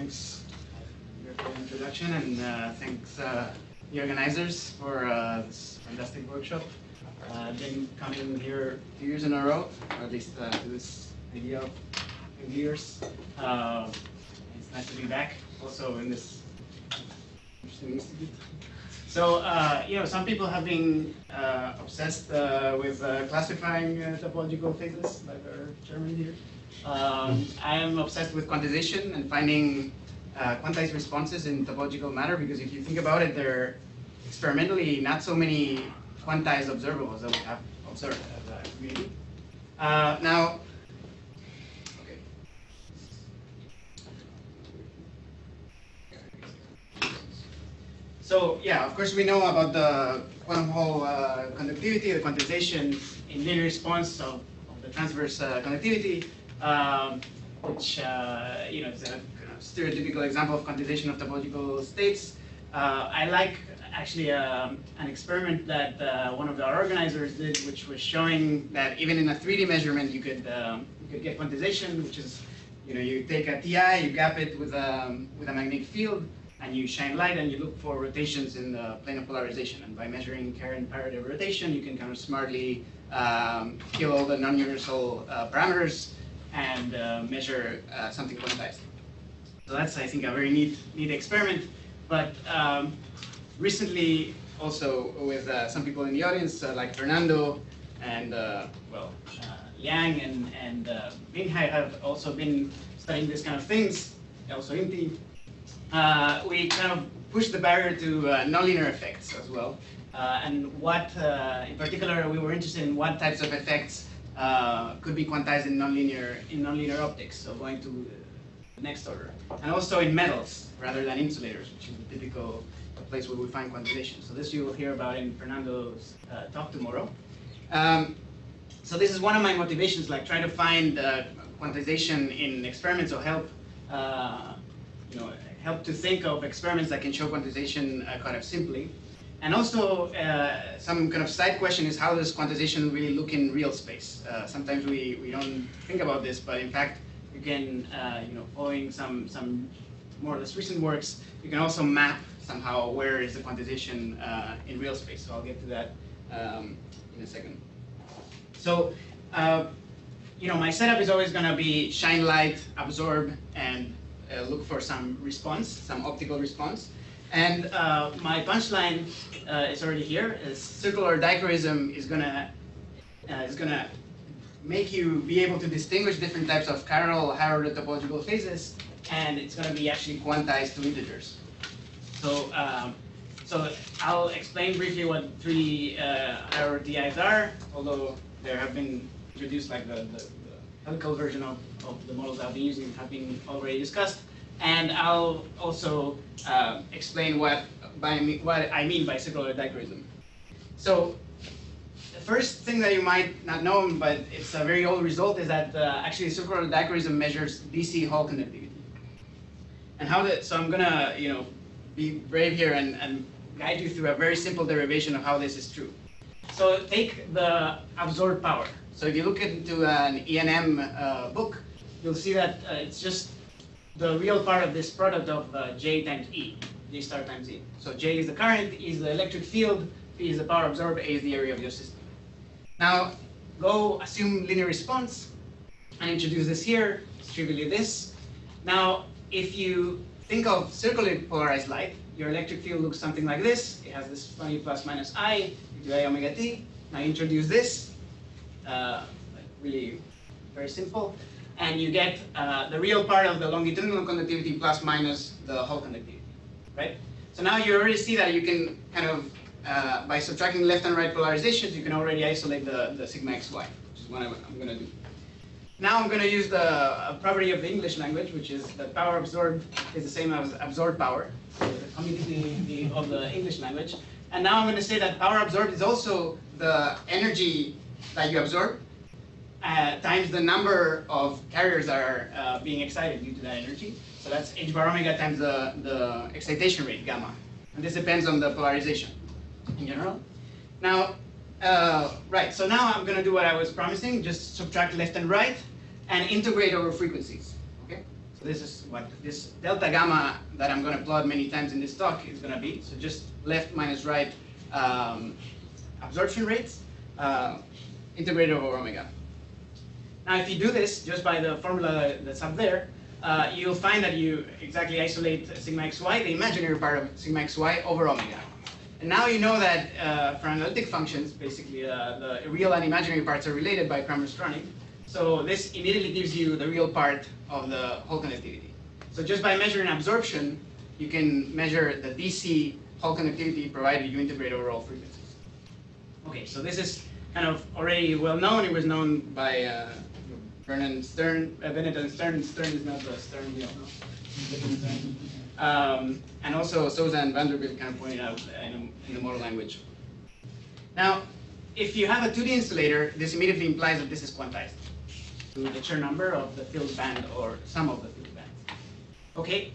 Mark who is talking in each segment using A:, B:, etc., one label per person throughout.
A: thanks for the introduction and uh, thanks uh, the organizers for uh, this fantastic workshop. Uh, I've been coming here two years in a row, or at least uh, to this idea of two years. Uh, it's nice to be back also in this interesting institute. So, uh, you know, some people have been uh, obsessed uh, with uh, classifying uh, topological phases, like our chairman here. Um, I am obsessed with quantization and finding uh, quantized responses in topological matter because if you think about it, there are experimentally not so many quantized observables that we have observed as a community. Uh, now. So yeah, of course we know about the quantum Hall uh, conductivity, the quantization in linear response of, of the transverse uh, conductivity, um, which uh, you know is a stereotypical example of quantization of topological states. Uh, I like actually um, an experiment that uh, one of the organizers did, which was showing that even in a 3D measurement you could um, you could get quantization, which is you know you take a TI, you gap it with a with a magnetic field and you shine light and you look for rotations in the plane of polarization. And by measuring Kerr and Faraday rotation, you can kind of smartly um, kill all the non-universal uh, parameters and uh, measure uh, something quantized. So that's, I think, a very neat, neat experiment. But um, recently, also with uh, some people in the audience, uh, like Fernando and, uh, well, Yang and, and uh, Minghai have also been studying this kind of things, also Inti uh, we kind of push the barrier to uh, nonlinear effects as well. Uh, and what, uh, in particular, we were interested in what types of effects uh, could be quantized in nonlinear in nonlinear optics. So going to the next order, and also in metals rather than insulators, which is the typical place where we find quantization. So this you will hear about in Fernando's uh, talk tomorrow. Um, so this is one of my motivations, like trying to find quantization in experiments or help, you know, help to think of experiments that can show quantization uh, kind of simply. And also, uh, some kind of side question is how does quantization really look in real space? Uh, sometimes we, we don't think about this, but in fact, you can, uh, you know, following some, some more or less recent works, you can also map somehow where is the quantization uh, in real space. So I'll get to that um, in a second. So, uh, you know, my setup is always going to be shine light, absorb, and uh, look for some response, some optical response. And uh, my punchline uh, is already here. Is circular dichroism is gonna is gonna make you be able to distinguish different types of chiral higher topological phases, and it's gonna be actually quantized to integers. So. Um, so I'll explain briefly what three uh, TIs are, although there have been introduced like the, the helical version of, of the models I've been using have been already discussed. And I'll also uh, explain what, by what I mean by circular dichroism. So the first thing that you might not know, but it's a very old result, is that uh, actually circular dichroism measures DC Hall conductivity. And how that, so I'm gonna, you know, be brave here and, and guide you through a very simple derivation of how this is true. So take the absorbed power. So if you look into an ENM uh, book, you'll see that uh, it's just the real part of this product of uh, J times E, J star times E. So J is the current, E is the electric field, P is the power absorbed, A is the area of your system. Now, go assume linear response and introduce this here, it's trivially this. Now, if you think of circularly polarized light, your electric field looks something like this. It has this funny plus minus I, into I omega t. Now introduce this, uh, really very simple. And you get uh, the real part of the longitudinal conductivity plus minus the Hall conductivity, right? So now you already see that you can kind of, uh, by subtracting left and right polarizations, you can already isolate the, the sigma xy, which is what I'm, I'm going to do. Now I'm going to use the uh, property of the English language, which is that power absorbed is the same as absorbed power, the commutativity of the English language. And now I'm going to say that power absorbed is also the energy that you absorb uh, times the number of carriers that are uh, being excited due to that energy. So that's h bar omega times the, the excitation rate, gamma. And this depends on the polarization in general. Now, uh, right, so now I'm going to do what I was promising, just subtract left and right and integrate over frequencies. Okay? So this is what this delta gamma that I'm going to plot many times in this talk is going to be. So just left minus right um, absorption rates uh, integrated over omega. Now, if you do this just by the formula that's up there, uh, you'll find that you exactly isolate sigma xy, the imaginary part of sigma xy, over omega. And now you know that uh, for analytic functions, basically uh, the real and imaginary parts are related by Kramers-Kronig. So this immediately gives you the real part of the Hall conductivity. So just by measuring absorption, you can measure the DC Hall conductivity provided you integrate over all frequencies. Okay, so this is kind of already well known. It was known by uh, Vernon Stern, uh, and Stern. Stern is not the Stern know. Um, and also Souza and Vanderbilt kind of pointed out in, in the model language. Now, if you have a 2D insulator, this immediately implies that this is quantized to the Chern number of the field band or some of the field bands. Okay?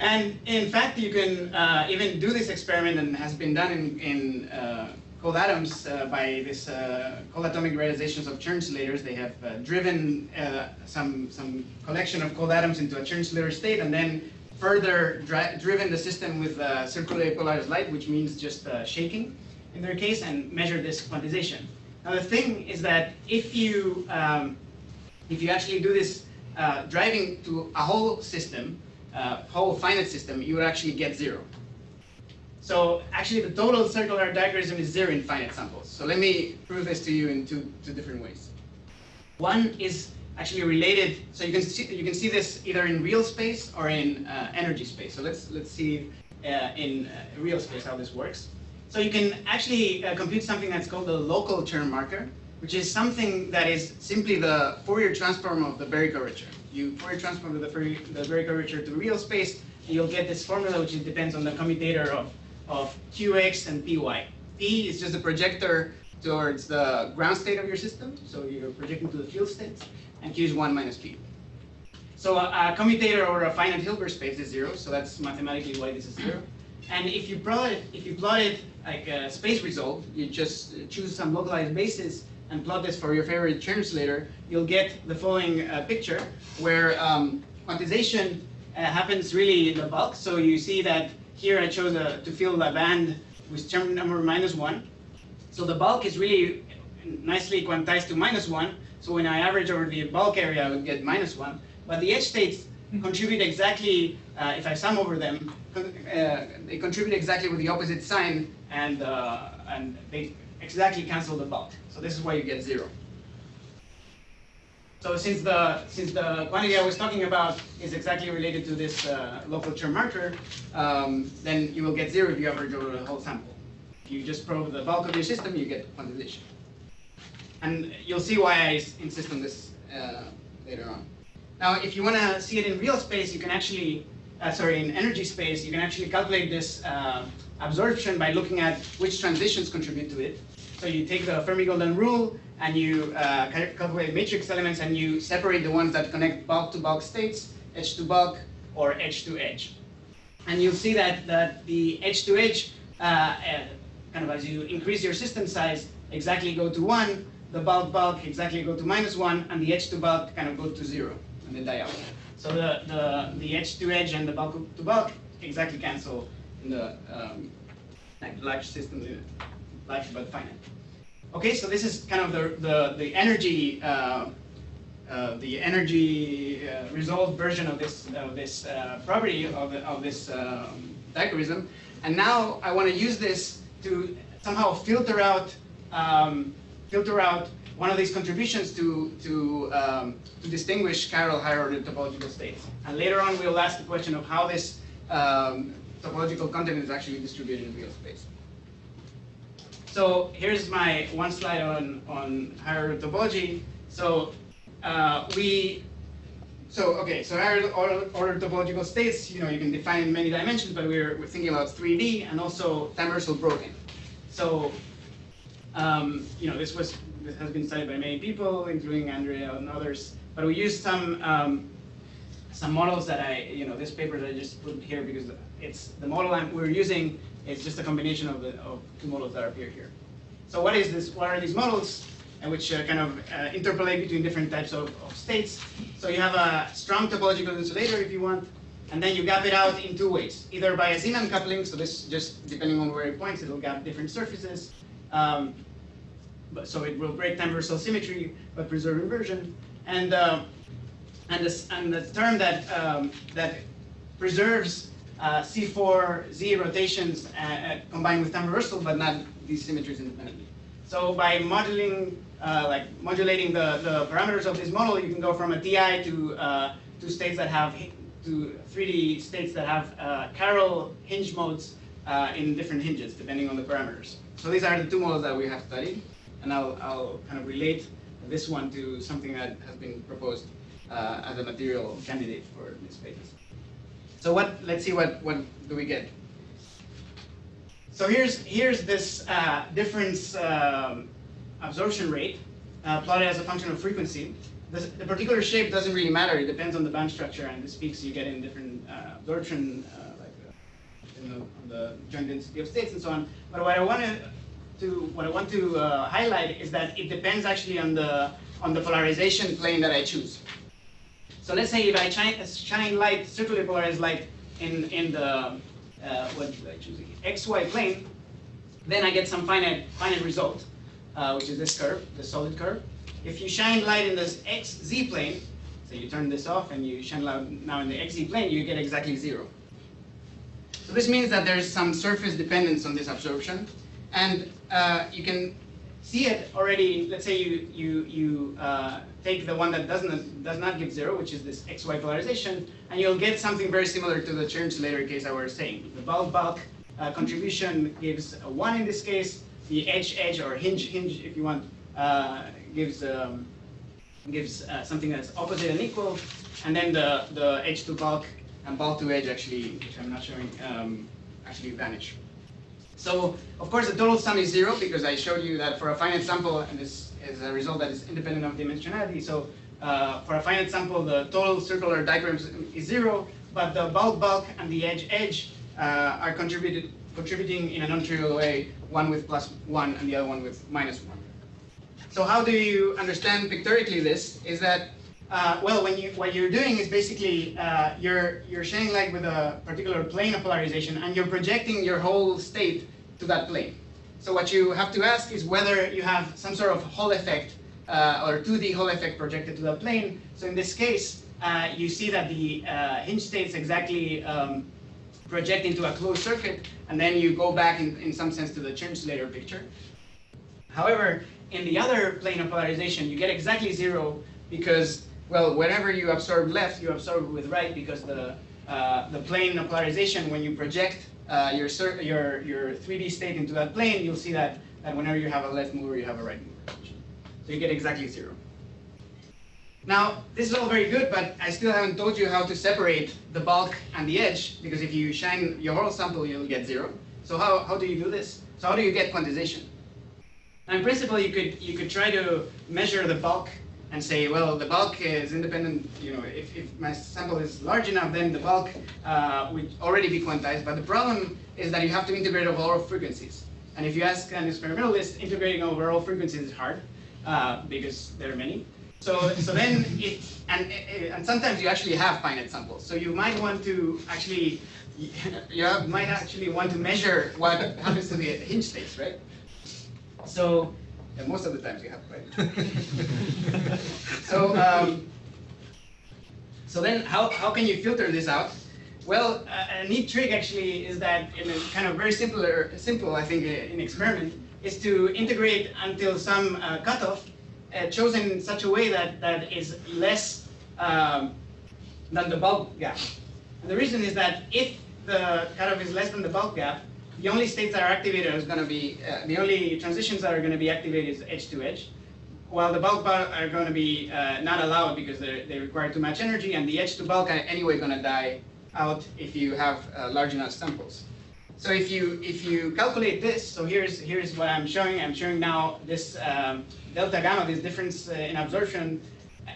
A: And in fact, you can uh, even do this experiment and has been done in, in uh, cold atoms uh, by this uh, cold atomic realizations of Chern insulators. They have uh, driven uh, some, some collection of cold atoms into a Chern insulator state and then further driven the system with circularly polarized light, which means just shaking in their case, and measure this quantization. Now the thing is that if you um, if you actually do this uh, driving to a whole system, uh, whole finite system, you would actually get zero. So actually the total circular dichroism is zero in finite samples. So let me prove this to you in two, two different ways. One is actually related, so you can see, you can see this either in real space or in uh, energy space. So let's, let's see uh, in uh, real space how this works. So you can actually uh, compute something that's called the local Chern marker which is something that is simply the Fourier transform of the Berry curvature. You Fourier transform the, the Berry curvature to real space, and you'll get this formula which depends on the commutator of, of Qx and Py. P is just a projector towards the ground state of your system, so you're projecting to the field state, and Q is 1 minus P. So a, a commutator over a finite Hilbert space is 0, so that's mathematically why this is 0. And if you plot it, if you plot it like a space result, you just choose some localized basis, and plot this for your favorite translator, you'll get the following uh, picture where um, quantization uh, happens really in the bulk. So you see that here I chose a, to fill the band with Chern number minus one. So the bulk is really nicely quantized to minus one. So when I average over the bulk area, I would get minus one. But the edge states contribute exactly, uh, if I sum over them, uh, they contribute exactly with the opposite sign, and, uh, and they exactly cancel the bulk. So this is why you get zero. So since the since the quantity I was talking about is exactly related to this uh, local Chern marker, um, then you will get zero if you average over the whole sample. If you just probe the bulk of your system, you get quantization. And you'll see why I insist on this uh, later on. Now, if you want to see it in real space, you can actually, uh, sorry, in energy space, you can actually calculate this uh, absorption by looking at which transitions contribute to it. So you take the Fermi-Golden rule and you uh, calculate matrix elements and you separate the ones that connect bulk to bulk states, edge to bulk, or edge to edge. And you'll see that, that the edge to edge, uh, uh, kind of as you increase your system size, exactly go to one, the bulk bulk exactly go to minus one, and the edge to bulk kind of go to zero, and they die out. So the, the, the edge to edge and the bulk to bulk exactly cancel in the um, large system large but finite. Okay, so this is kind of the, the, the energy uh, uh, the energy uh, resolved version of this of this uh, property of, of this um, dichroism. And now I want to use this to somehow filter out um, filter out one of these contributions to to um, to distinguish chiral higher order topological states. And later on, we'll ask the question of how this um, topological content is actually distributed in real space. So here's my one slide on, on higher topology. So uh, we, so okay, so higher order, order, topological states, you know, you can define in many dimensions, but we're, we're thinking about 3D and also time broken. So, um, you know, this was, this has been studied by many people, including Andrea and others, but we used some, um, some models that I, you know, this paper that I just put here because it's the model I'm, we're using it's just a combination of, the, of two models that appear here. So what is this? What are these models? uh, which uh, kind of uh, interpolate between different types of, of states. So you have a strong topological insulator if you want, and then you gap it out in two ways, either by a Zeeman coupling, so this just depending on where it points, it'll gap different surfaces. Um, but, so it will break time-reversal symmetry but preserve inversion. And, uh, and, this, and the term that, um, that preserves uh, C4 Z rotations uh, uh, combined with time reversal, but not these symmetries independently. So by modeling, uh, like modulating the, the parameters of this model, you can go from a TI to, uh, to states that have, to 3D states that have uh, chiral hinge modes in different hinges, depending on the parameters. So these are the two models that we have studied, and I'll, I'll kind of relate this one to something that has been proposed as a material candidate for this paper. So what? Let's see what what do we get. So here's here's this uh, difference um, absorption rate uh, plotted as a function of frequency. The, the, particular shape doesn't really matter. It depends on the band structure and the peaks you get in different uh, absorption, uh, like uh, the, the, joint density of states and so on. But what I want to what I want to uh, highlight is that it depends actually on the on the polarization plane that I choose. So let's say if I shine, shine light, circularly polarized light in, in the, uh, what do I choose again? XY plane, then I get some finite, finite result, uh, which is this curve, the solid curve. If you shine light in this XZ plane, so you turn this off and you shine light now in the XZ plane, you get exactly zero. So this means that there's some surface dependence on this absorption, and uh, you can see it already, let's say you, you, you uh, take the one that doesn't, does not give zero, which is this XY polarization, and you'll get something very similar to the Chern insulator case I was saying. The bulk-bulk uh, contribution gives a one in this case, the edge-edge or hinge-hinge, if you want, uh, gives, um, gives uh, something that's opposite and equal, and then the, the edge to bulk and bulk to edge actually, which I'm not showing, um, actually vanish. So, of course, the total sum is zero because I showed you that for a finite sample, and this is a result that is independent of dimensionality. So, uh, for a finite sample, the total circular dichroism is zero, but the bulk-bulk and the edge-edge uh, are contributed, contributing in a non-trivial way, one with plus one and the other one with minus one. So how do you understand pictorically this? Is that uh, well, when you what you're doing is basically uh, you're you're shining light with a particular plane of polarization, and you're projecting your whole state to that plane. So what you have to ask is whether you have some sort of Hall effect uh, or 2D Hall effect projected to that plane. So in this case, uh, you see that the uh, hinge states exactly um, project into a closed circuit, and then you go back in, in some sense to the Chern insulator picture. However, in the other plane of polarization, you get exactly zero because well, whenever you absorb left, you absorb with right because the, uh, the plane of polarization, when you project uh, your, your, your 3D state into that plane, you'll see that, that whenever you have a left mover, you have a right mover. So you get exactly zero. Now, this is all very good, but I still haven't told you how to separate the bulk and the edge, because if you shine your whole sample, you'll get zero. So how, how do you do this? So how do you get quantization? Now, in principle, you could, you could try to measure the bulk and say, well, the bulk is independent, you know, if, if my sample is large enough, then the bulk uh, would already be quantized. But the problem is that you have to integrate over all frequencies. And if you ask an experimentalist, integrating over all frequencies is hard uh, because there are many. So, so then it, and, and sometimes you actually have finite samples. So you might want to actually, you might actually want to measure what happens to the hinge states, right? So and most of the times you have, right? so, um, so then how, how can you filter this out? Well, a, a neat trick actually is that in a kind of very simpler, simple, I think, uh, in experiment, is to integrate until some uh, cutoff uh, chosen in such a way that, that is less um, than the bulk gap. And the reason is that if the cutoff is less than the bulk gap, the only states that are activated is going to be, uh, the only transitions that are going to be activated is edge to edge, while the bulk are going to be uh, not allowed because they require too much energy, and the edge to bulk are anyway going to die out if you have uh, large enough samples. So if you if you calculate this, so here's here's what I'm showing. I'm showing now this um, delta gamma, this difference uh, in absorption,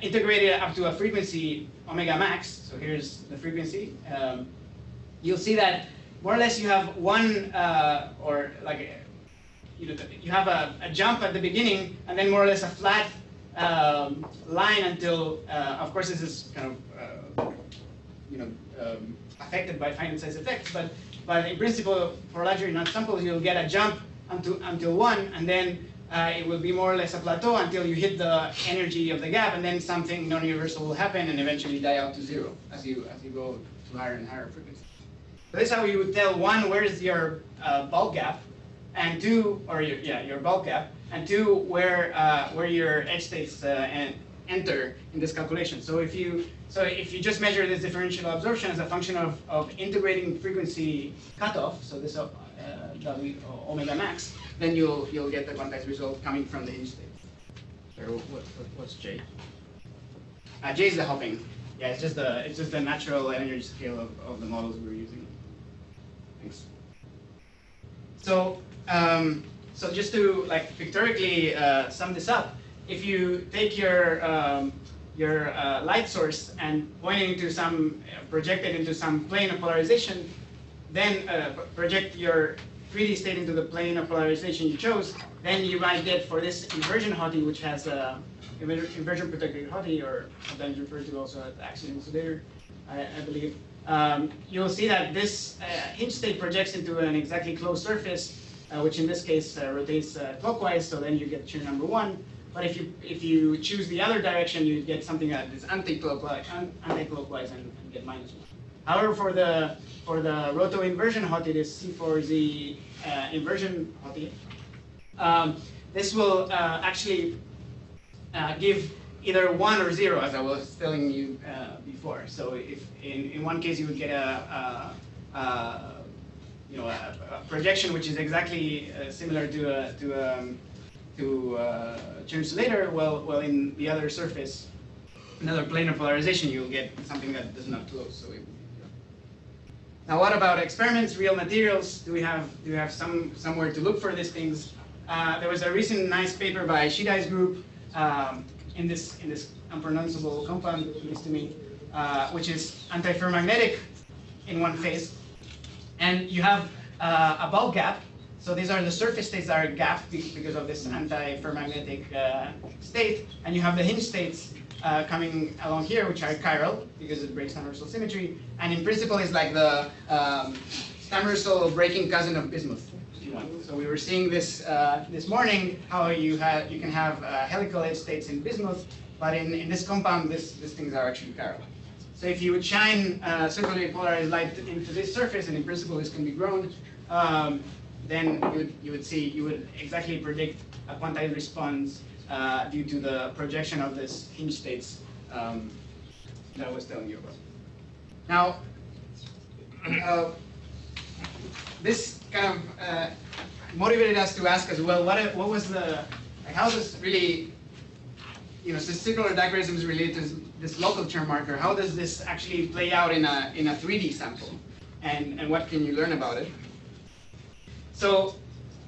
A: integrated up to a frequency omega max. So here's the frequency. Um, you'll see that more or less you have one uh, or like you know, you have a, a jump at the beginning and then more or less a flat um, line until, uh, of course, this is kind of, uh, you know, um, affected by finite size effects, but, but in principle, for larger enough samples, you'll get a jump until, until one, and then uh, it will be more or less a plateau until you hit the energy of the gap, and then something non-universal will happen and eventually die out to zero as you, as you go to higher and higher frequencies. So this is how you would tell one, where is your uh, bulk gap, and two, or your, yeah, your bulk gap, and two, where uh, where your edge states uh, and enter in this calculation. So if you so if you just measure this differential absorption as a function of, of integrating frequency cutoff, so this uh, w, omega max, then you'll you'll get the quantized result coming from the hinge state.
B: Or what, what, what's J?
A: Uh, J is the hopping. Yeah, it's just the it's just the natural energy scale of, of the models we're using. Thanks. So um, so just to like pictorically uh, sum this up, if you take your um, your uh, light source and pointing to some uh, projected into some plane of polarization, then uh, project your 3D state into the plane of polarization you chose, then you might get for this inversion HOTI, which has a inversion protected HOTI, or sometimes referred to also as axion insulator, I, I believe. Um, you'll see that this uh, hinge state projects into an exactly closed surface uh, which in this case uh, rotates uh, clockwise, so then you get Chern number one. But if you if you choose the other direction, you get something that is anti-clockwise, anti-clockwise and, and, get minus one. However, for the for the roto inversion hot, it is C4Z uh, inversion HOTI, um, this will uh, actually give either one or zero, as I was telling you before. So if in, in one case you would get a, a, a you know, a, a, projection which is exactly uh, similar to a, to um, to uh, later, well, well, in the other surface, another planar polarization, you'll get something that does not close. So it, now, what about experiments, real materials? Do we have do we have some somewhere to look for these things? Uh, there was a recent nice paper by Xi Dai's group um, in this in this unpronounceable compound, to me, uh, which is antiferromagnetic in one phase. And you have uh, a bulk gap. So these are the surface states that are gapped because of this anti-ferromagnetic uh, state. And you have the hinge states uh, coming along here, which are chiral because it breaks time-reversal symmetry. And in principle, it's like the um, time-reversal breaking cousin of bismuth. So we were seeing this uh, this morning how you have you can have uh, helical edge states in bismuth, but in, in this compound, this, these things are actually parallel. So if you would shine uh, circularly polarized light into this surface, and in principle this can be grown, um, then you would, you would see, you would exactly predict a quantized response uh, due to the projection of this hinge states um, that I was telling you about. Now, uh, this kind of uh, motivated us to ask as well, what, what was the, like how does really, you know, statistical is related to this local Chern marker, how does this actually play out in a, in a 3D sample? And, and what can you learn about it? So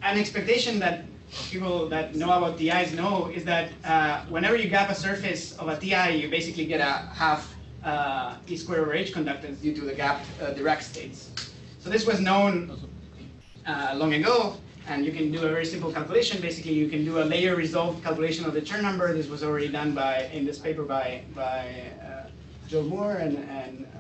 A: an expectation that people that know about TIs know is that uh, whenever you gap a surface of a TI, you basically get a half uh, E square over H conductance due to the gapped uh, Dirac states. So this was known uh, long ago, and you can do a very simple calculation. Basically, you can do a layer resolved calculation of the Chern number. This was already done by in this paper by by uh, Joel Moore and, and uh,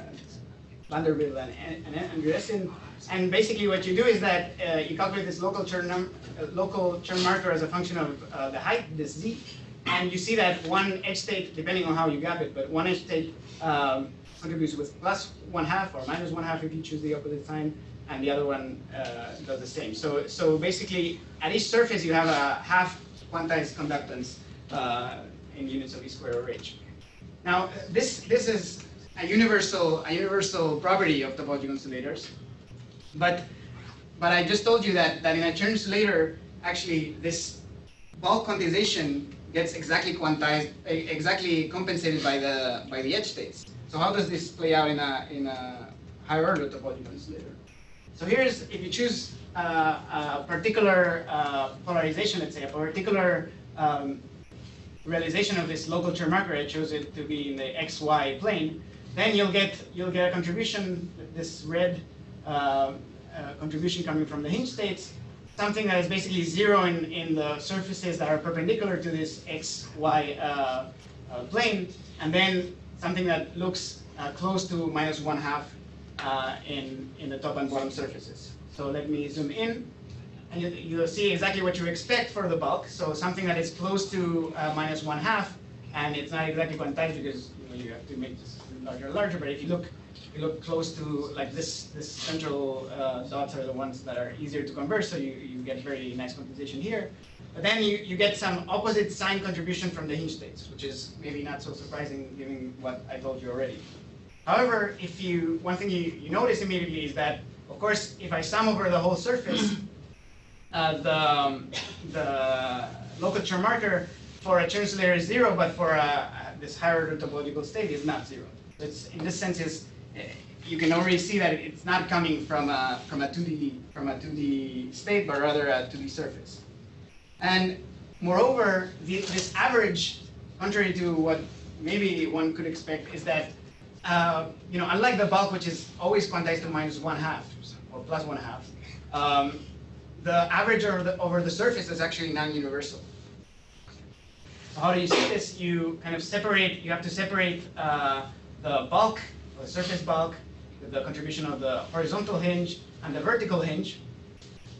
A: Vanderbilt and, and, and Andrew Essin. And basically, what you do is that uh, you calculate this local Chern num uh, local Chern marker as a function of uh, the height, this z, and you see that one edge state, depending on how you gap it, but one edge state um, contributes with plus one half or minus one half if you choose the opposite sign and the other one uh, does the same. So, so basically, at each surface you have a half quantized conductance uh, in units of E squared or H. Now, this, this is a universal, a universal property of topological insulators, but, but I just told you that, that in a Chern insulator, actually this bulk quantization gets exactly quantized, exactly compensated by the, by the edge states. So how does this play out in a, in a higher order topological insulator? So here's, if you choose uh, a particular uh, polarization, let's say, a particular um, realization of this local Chern marker, I chose it to be in the XY plane, then you'll get, you'll get a contribution, this red uh, uh, contribution coming from the hinge states, something that is basically zero in, in the surfaces that are perpendicular to this x, y uh, uh, plane, and then something that looks close to minus one half uh, in, in the top and bottom surfaces. So let me zoom in, and you, you'll see exactly what you expect for the bulk. So something that is close to uh, minus one half, and it's not exactly quantized because you, know, you have to make this larger and larger, but if you look you look close to like this this central uh, dots are the ones that are easier to converge, so you, you get very nice quantization here. But then you, you get some opposite sign contribution from the hinge states, which is maybe not so surprising given what I told you already. However, if you one thing you, you notice immediately is that of course if I sum over the whole surface, uh, the um, the local Chern marker for a Chern layer is zero, but for a, this higher order topological state is not zero. It's in this sense is you can already see that it's not coming from a, from a 2D from a 2D state, but rather a 2D surface. And moreover, the, this average, contrary to what maybe one could expect, is that uh, you know unlike the bulk, which is always quantized to minus one half or plus one half, um, the average over the, over the surface is actually non-universal. So how do you see this? You kind of separate. You have to separate uh, the bulk the surface bulk, the contribution of the horizontal hinge and the vertical hinge.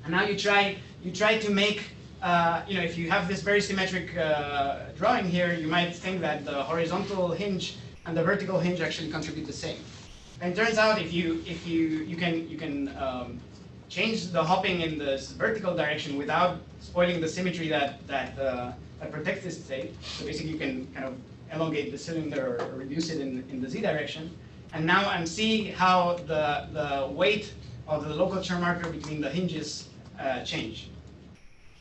A: And now you try, you try to make, uh, you know, if you have this very symmetric uh, drawing here, you might think that the horizontal hinge and the vertical hinge actually contribute the same. And it turns out if you, if you, you can, you can um, change the hopping in this vertical direction without spoiling the symmetry that, that, uh, that protects this state. So basically you can kind of elongate the cylinder or reduce it in, in the z direction. And now I'm seeing how the, the weight of the local Chern marker between the hinges uh, change,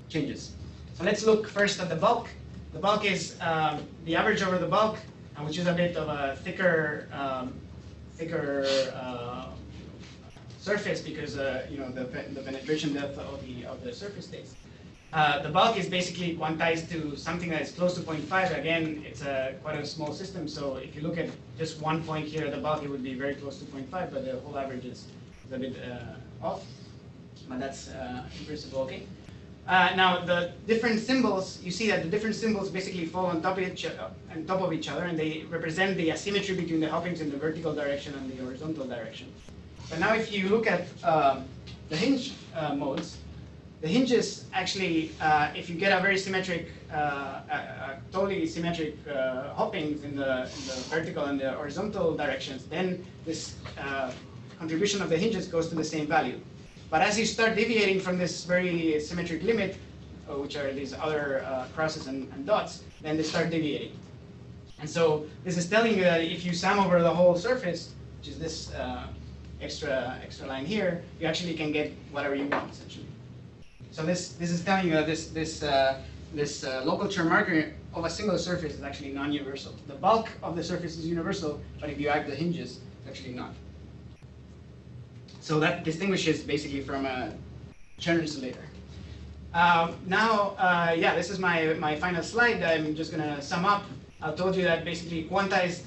A: changes. So let's look first at the bulk. The bulk is um, the average over the bulk, which is a bit of a thicker, um, thicker uh, surface because uh, you know the, the penetration depth of the of the surface stays. Uh, the bulk is basically quantized to something that is close to 0.5. Again, it's a, quite a small system, so if you look at just one point here, the bulk, it would be very close to 0.5, but the whole average is, a bit uh, off. But that's uh, in principle okay. Uh, now, the different symbols, you see that the different symbols basically fall on top, of each, on top of each other, and they represent the asymmetry between the hoppings in the vertical direction and the horizontal direction. But now if you look at um, the hinge uh, modes, the hinges actually, uh, if you get a very symmetric, uh, a, a totally symmetric uh, hoppings in the, in the, vertical and the horizontal directions, then this uh, contribution of the hinges goes to the same value. But as you start deviating from this very symmetric limit, uh, which are these other uh, crosses and, and, dots, then they start deviating. And so this is telling you that if you sum over the whole surface, which is this extra extra line here, you actually can get whatever you want, essentially. So this, this is telling you that this, this, uh, this uh, local Chern marker of a single surface is actually non-universal. The bulk of the surface is universal, but if you add the hinges, it's actually not. So that distinguishes basically from a Chern insulator. Um, now, uh, yeah, this is my, my final slide. I'm just going to sum up. I told you that basically quantized,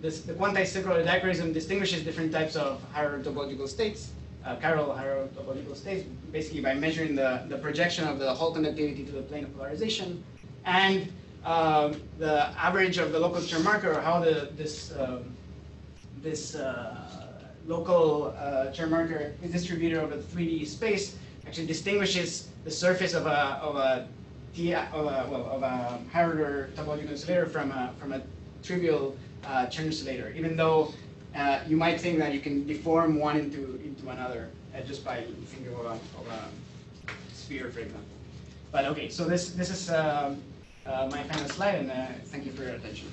A: this, the quantized circular dichroism distinguishes different types of higher topological states uh, chiral topological states, basically by measuring the, the projection of the Hall conductivity to the plane of polarization, and um, the average of the local Chern marker, or how the, this, um, this uh, local uh, Chern marker is distributed over the 3D space, actually distinguishes the surface of a, of a, of a, well, of a higher order topological insulator from a, from a trivial uh, insulator, even though uh, you might think that you can deform one into, into another uh, just by thinking of a, of a, sphere, for example. But okay, so this, this is um, uh, my final slide, and uh, thank you for your attention.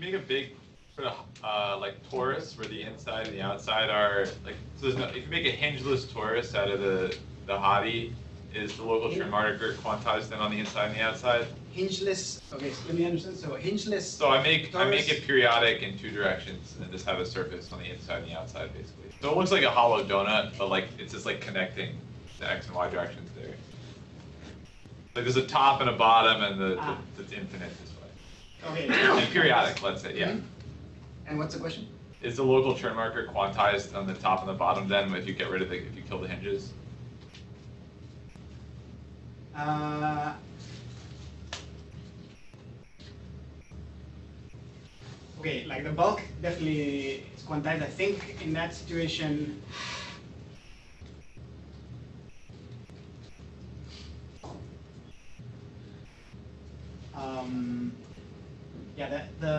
C: Make a big sort of uh, like torus where the inside and the outside are like so there's no if you make a hingeless torus out of the the HOTI is the local Chern marker quantized then on the inside and the outside?
A: Hingeless, okay, so let me understand, so hingeless.
C: So I make, I make it periodic in two directions and just have a surface on the inside and the outside basically. So it looks like a hollow donut, but like, it's just like connecting the X and Y directions there. Like there's a top and a bottom and the,
A: Ah.
C: the, it's infinite.
A: Okay.
C: And periodic, let's say, yeah.
A: Mhm. And what's the question?
C: is the local Chern marker quantized on the top and the bottom then if you get rid of the, if you kill the hinges?
A: Uh, Okay, like the bulk definitely is quantized. I think in that situation, um, yeah, the, the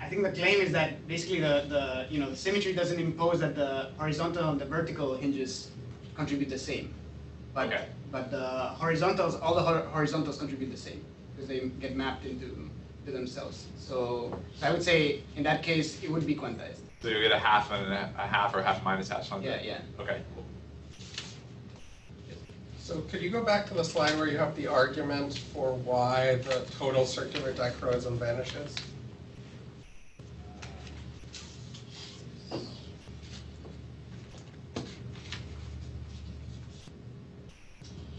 A: I think the claim is that basically the, the you know the symmetry doesn't impose that the horizontal and the vertical hinges contribute the same, but
C: Okay.
A: but the horizontals all the horizontals contribute the same because they get mapped into to themselves. So, so I would say in that case it would be quantized.
C: So you get a half and a, half or half minus half something?
A: Yeah, yeah.
C: Okay.
D: So could you go back to the slide where you have the argument for why the total circular dichroism vanishes?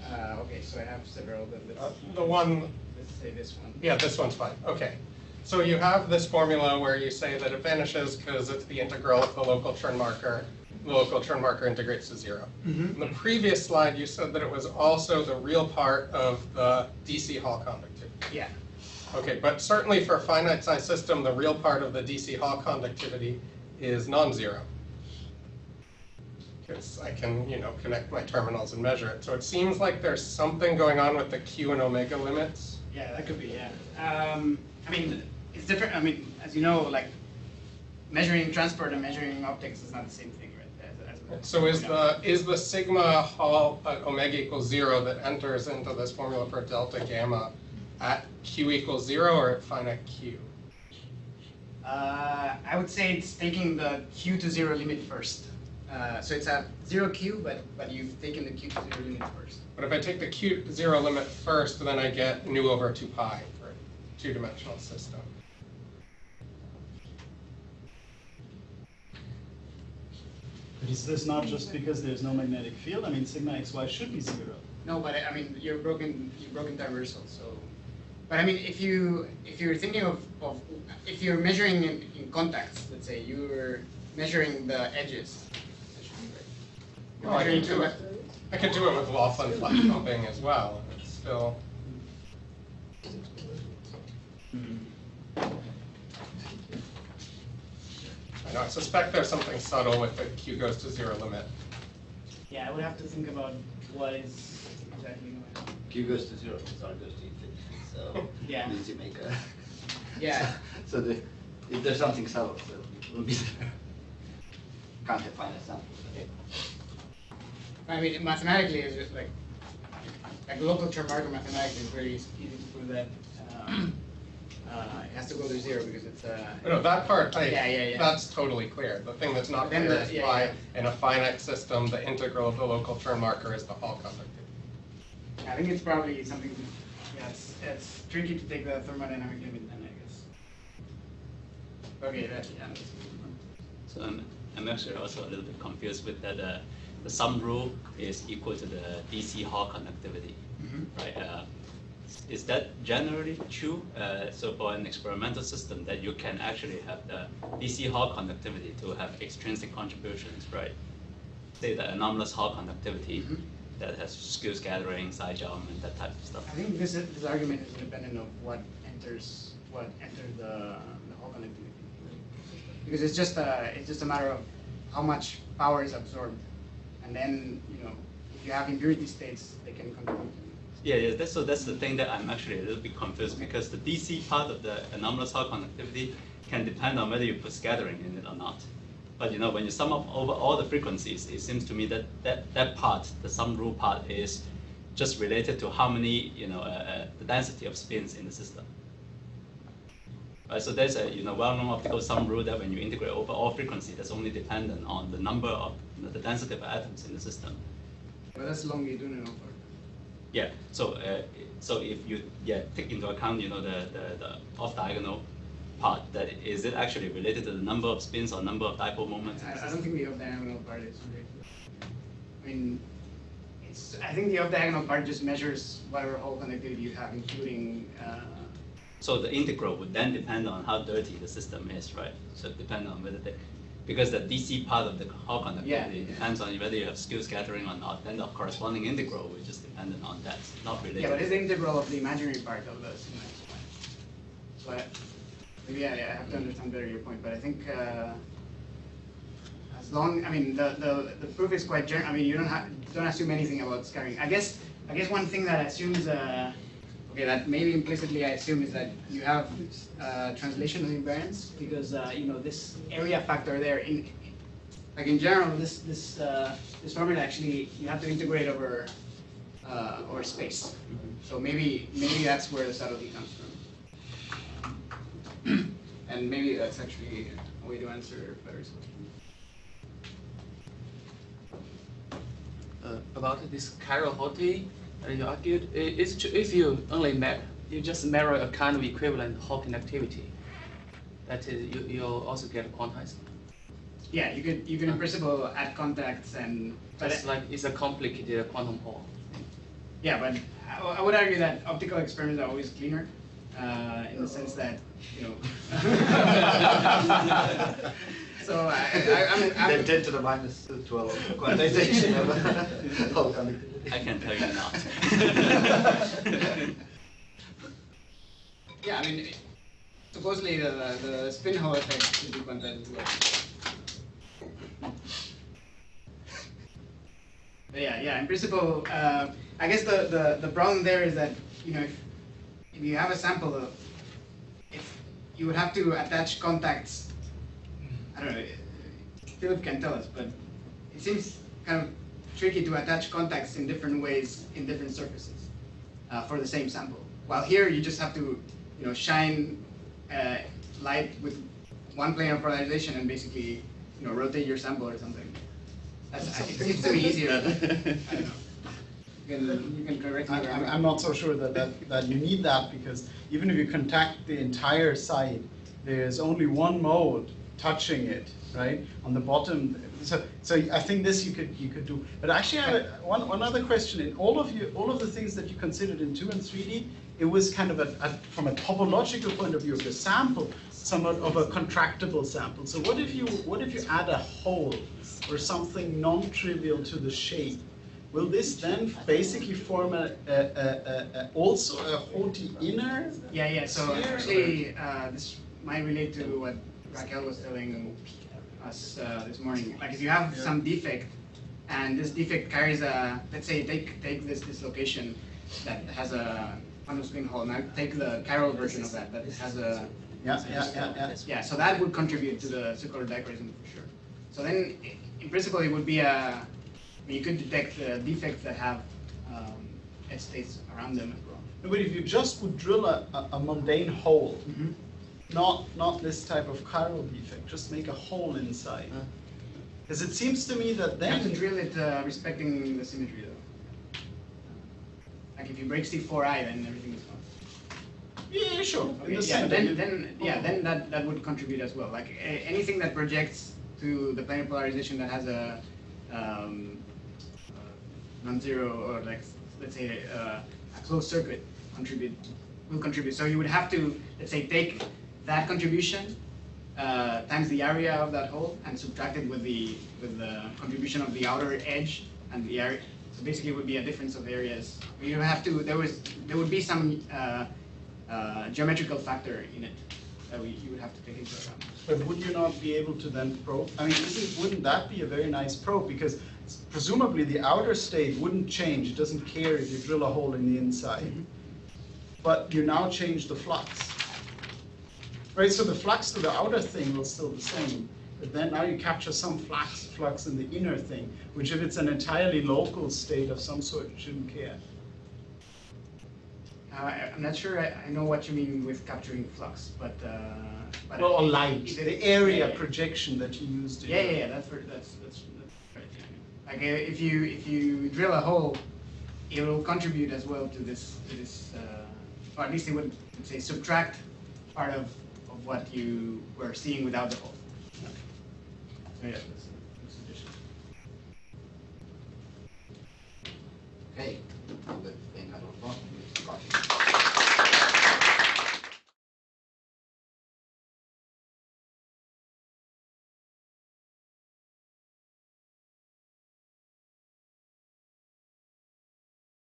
A: Uh, okay, so I have several. But let's,
D: Uh, The one,
A: let's say this one.
D: yeah, this one's fine, okay. So you have this formula where you say that it vanishes because it's the integral of the local Chern marker. The local Chern marker integrates to zero. In the previous slide, you said that it was also the real part of the DC Hall conductivity.
A: Yeah.
D: Okay, but certainly for a finite size system, the real part of the DC Hall conductivity is non-zero. Because I can, you know, connect my terminals and measure it. So it seems like there's something going on with the Q and omega limits.
A: Yeah, that could be, yeah. Um, I mean, it's different, I mean, as you know, like, measuring transport and measuring optics is not the same thing, right? As- as-
D: So is the, is the sigma Hall uh, omega equals zero that enters into this formula for delta gamma at Q equals zero or at finite Q?
A: Uh, I would say it's taking the Q to zero limit first. Uh, so it's at zero Q, but, but you've taken the Q to zero limit first.
D: But if I take the Q zero limit first, then I get nu over two pi for a two-dimensional system.
E: Is this not just because there's no magnetic field? I mean, sigma xy should be zero.
A: No, but I I mean, you're broken, you're broken diversal, so. But I mean, if you, if you're thinking of, of, if you're measuring in, in contacts, let's say, you're measuring the edges. You're
D: Well, I
A: measuring
D: can do it, I could do it with Laughlin flux pumping as well, it's still, I know, I suspect there's something subtle with the Q goes to zero limit.
A: Yeah, I would have to think about what is exactly going on.
F: Q goes to zero, it's R goes to infinity, so
A: Yeah.
F: means you make a.
A: Yeah.
F: So the, if there's something subtle, so it will be there. Can't define a sample.
A: I mean, mathematically, it's just like, like local Chern marker mathematically is very easy to prove that. um, Uh, it has to go to zero because it's, uh.
D: No, that part, I,
A: Yeah, yeah, yeah.
D: that's totally clear. The thing that's not
A: Then
D: clear
A: the-
D: is
A: yeah,
D: why,
A: yeah.
D: in a finite system, the integral of the local Chern marker is the Hall conductivity.
A: I think it's probably something, yeah, it's, it's tricky to take the thermodynamic limit then, I guess. Okay, that, yeah. that's-
G: So I'm, I'm actually also a little bit confused with that, uh, the sum rule is equal to the DC Hall conductivity,
A: Mhm.
G: right? Uh, Is that generally true? Uh, So for an experimental system, that you can actually have the DC Hall conductivity to have extrinsic contributions, right? Say the anomalous Hall conductivity
A: Mhm.
G: that has skew scattering, side jump, and that type of stuff.
A: I think this, this argument is independent of what enters, what enters the, the Hall conductivity. Because it's just a, it's just a matter of how much power is absorbed. And then, you know, if you have impurity states, they can contribute.
G: Yeah, yeah, that's, so that's the thing that I'm actually a little bit confused because the DC part of the anomalous Hall conductivity can depend on whether you put scattering in it or not. But you know, when you sum up over all the frequencies, it seems to me that that, that part, the sum rule part, is just related to how many, you know, uh, uh, the density of spins in the system. Right, so there's a you know well-known optical sum rule that when you integrate over all frequency, that's only dependent on the number of you know, the density of atoms in the system.
A: But that's longitudinal part.
G: Yeah, so, uh, so if you, yeah, take into account, you know, the, the, the off-diagonal part, that is it actually related to the number of spins or number of dipole moments?
A: I, I don't think the off-diagonal part is related. I mean, it's, I think the off-diagonal part just measures whatever Hall conductivity you have, including, uh,
G: So the integral would then depend on how dirty the system is, right? So it depend on whether they, Because the DC part of the Hall
A: Yeah.
G: conductivity depends on whether you have skew scattering or not, then the corresponding integral will just dependent on that, not related.
A: Yeah, but it's the integral of the imaginary part of the sigma x y. So I, maybe I, I have to understand better your point, but I think, uh, as long, I mean, the, the, the proof is quite general, I mean, you don't have, don't assume anything about scattering. I guess, I guess one thing that assumes, uh, okay, that maybe implicitly I assume is that you have, uh, translational invariance, because, uh, you know, this area factor there in, like in general, this, this, uh, this formula actually, you have to integrate over, uh, over space. So maybe, maybe that's where the subtlety comes from. And maybe that's actually a way to answer Frederick's question.
H: uh, about this chiral Hawking, uh, you argued i- it's true if you only map, you just mirror a kind of equivalent Hall conductivity. That is, you, you'll also get quantized.
A: Yeah, you could, you could in principle add contacts and, but,
H: That's like, it's a complicated quantum Hall.
A: yeah, but I would argue that optical experiments are always cleaner, uh, in the sense that, you know. So I, I, I'm, I'm,
F: ten to the minus twelve quantization of Hall conductivity.
G: I can tell you not.
A: yeah, I mean, supposedly the, the spin Hall effect should be quantized as well. But yeah, yeah, in principle, uh, I guess the, the, the problem there is that, you know, if, if you have a sample of, if you would have to attach contacts, I don't know, Philip can tell us, but it seems kind of tricky to attach contacts in different ways in different surfaces uh, for the same sample. While here, you just have to, you know, shine uh, light with one plane of polarization and basically, you know, rotate your sample or something. That's, it seems to be easier. I don't know. You can, you can correct me.
E: I-
A: where
E: I'm. I'm not so sure that, that, that you need that, because even if you contact the entire site, there's only one mode touching it, right? On the bottom, so, so I think this you could, you could do. But actually, I have a- one, one other question, in all of you, all of the things that you considered in two and three D, it was kind of a, a, from a topological point of view of your sample, somewhat of a contractible sample. So what if you, what if you add a hole or something non-trivial to the shape? Will this then basically form a, a, a, also a Houghton inner?
A: Yeah, yeah, so
E: Sphere?
A: actually, uh, this might relate to what Raquel was telling us uh, this morning. Like if you have
E: Yeah.
A: some defect, and this defect carries a, let's say, take, take this dislocation that has a quantum spin Hall, now take the chiral version of that, that has a,
E: Yeah, yeah, yeah, yeah.
A: yeah, so that would contribute to the circular dichroism for sure. So then, in principle, it would be a, I mean, you could detect the defects that have um, edge states around them as well.
E: But if you just would drill a, a, a mundane hole, not, not this type of chiral defect, just make a hole inside. Because it seems to me that then
A: You have to drill it uh, respecting the symmetry though. Like if you break C4i, then everything is fine.
E: yeah, sure.
A: Okay,
E: the
A: yeah, then, then, yeah, then that, that would contribute as well. Like a- anything that projects to the planar polarization that has a um, uh, non-zero or like, let's say, uh, a closed circuit contribute, will contribute. So you would have to, let's say, take that contribution uh, times the area of that hole and subtract it with the, with the contribution of the outer edge and the area. So basically it would be a difference of areas. You have to, there was, there would be some uh, uh, geometrical factor in it that we, you would have to take into account.
E: But would you not be able to then probe? I mean, isn't, wouldn't that be a very nice probe? Because presumably the outer state wouldn't change. It doesn't care if you drill a hole in the inside. But you now change the flux. Right, so the flux to the outer thing will still the same. But then now you capture some flux, flux in the inner thing, which if it's an entirely local state of some sort, you shouldn't care.
A: Uh, I'm not sure I, I know what you mean with capturing flux, but, uh, but.
E: Well, or light, the area
A: yeah,
E: projection that you used. in
A: Yeah, yeah, yeah, that's, for- that's, that's, that's right, yeah. Like, uh, if you, if you drill a hole, it will contribute as well to this, to this, uh, or at least it would, say, subtract part of, of what you were seeing without the hole. So, yeah, that's, that's addition.
F: Okay,